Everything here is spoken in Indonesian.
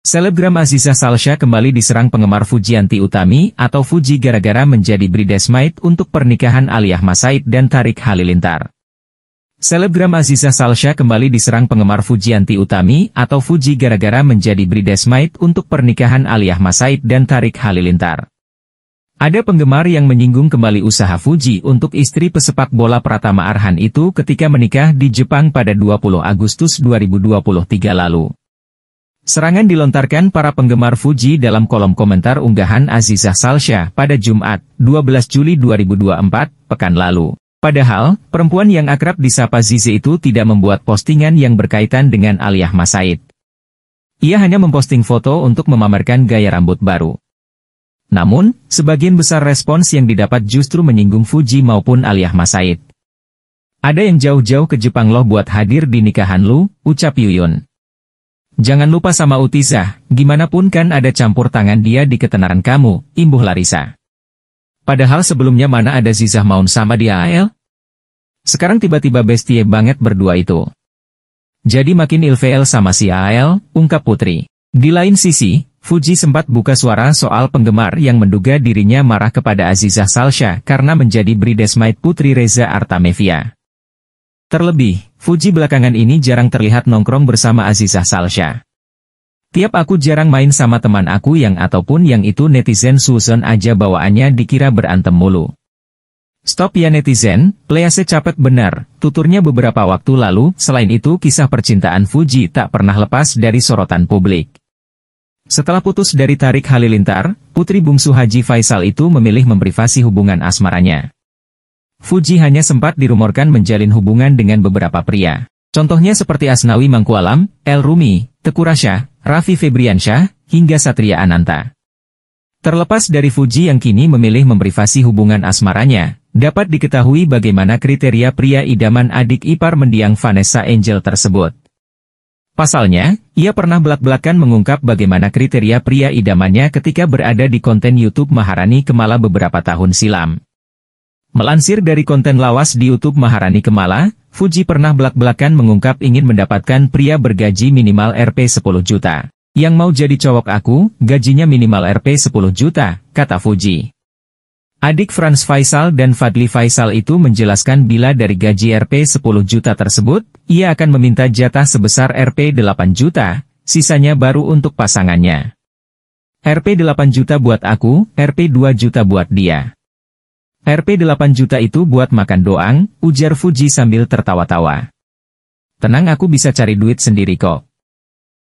Selebgram Aziza Salsha kembali diserang penggemar Fujianti Utami atau Fuji gara-gara menjadi bridesmaid untuk pernikahan Aliyah Masaid dan Tarik Halilintar. Selebgram Aziza Salsha kembali diserang penggemar Fujianti Utami atau Fuji gara-gara menjadi bridesmaid untuk pernikahan Aliyah Masaid dan Tarik Halilintar. Ada penggemar yang menyinggung kembali usaha Fuji untuk istri pesepak bola Pratama Arhan itu ketika menikah di Jepang pada 20 Agustus 2023 lalu. Serangan dilontarkan para penggemar Fuji dalam kolom komentar unggahan Azizah Salsha pada Jumat, 12 Juli 2024, pekan lalu. Padahal, perempuan yang akrab disapa Zize itu tidak membuat postingan yang berkaitan dengan Aliyah Masaid. Ia hanya memposting foto untuk memamerkan gaya rambut baru. Namun, sebagian besar respons yang didapat justru menyinggung Fuji maupun Aliyah Masaid. Ada yang jauh-jauh ke Jepang loh buat hadir di nikahan lu, ucap Yuyun. Jangan lupa sama Utiza, gimana pun kan ada campur tangan dia di ketenaran kamu, imbuh Larissa. Padahal sebelumnya mana ada Zizah Maun sama dia AL? Sekarang tiba-tiba bestie banget berdua itu. Jadi makin ilfeel sama si AL, ungkap Putri. Di lain sisi, Fuji sempat buka suara soal penggemar yang menduga dirinya marah kepada Azizah Salsha karena menjadi bridesmaid Putri Reza Artamevia. Terlebih, Fuji belakangan ini jarang terlihat nongkrong bersama Azizah Salsha. Tiap aku jarang main sama teman aku yang ataupun yang itu netizen Susan aja bawaannya dikira berantem mulu. Stop ya netizen, Please capek benar, tuturnya beberapa waktu lalu, selain itu kisah percintaan Fuji tak pernah lepas dari sorotan publik. Setelah putus dari Tarik Halilintar, putri bungsu Haji Faisal itu memilih memprivasi hubungan asmaranya. Fuji hanya sempat dirumorkan menjalin hubungan dengan beberapa pria. Contohnya seperti Asnawi Mangkualam, El Rumi, Teku Rasya, Raffi Febriansyah, hingga Satria Ananta. Terlepas dari Fuji yang kini memilih memprivasi hubungan asmaranya, dapat diketahui bagaimana kriteria pria idaman adik ipar mendiang Vanessa Angel tersebut. Pasalnya, ia pernah belak-belakan mengungkap bagaimana kriteria pria idamannya ketika berada di konten YouTube Maharani Kemala beberapa tahun silam. Melansir dari konten lawas di YouTube Maharani Kemala, Fuji pernah belak-belakan mengungkap ingin mendapatkan pria bergaji minimal Rp 10 juta. Yang mau jadi cowok aku, gajinya minimal Rp 10 juta, kata Fuji. Adik Franz Faisal dan Fadli Faisal itu menjelaskan bila dari gaji Rp 10 juta tersebut, ia akan meminta jatah sebesar Rp 8 juta, sisanya baru untuk pasangannya. Rp 8 juta buat aku, Rp 2 juta buat dia. Rp 8 juta itu buat makan doang, ujar Fuji sambil tertawa-tawa. Tenang aku bisa cari duit sendiri kok.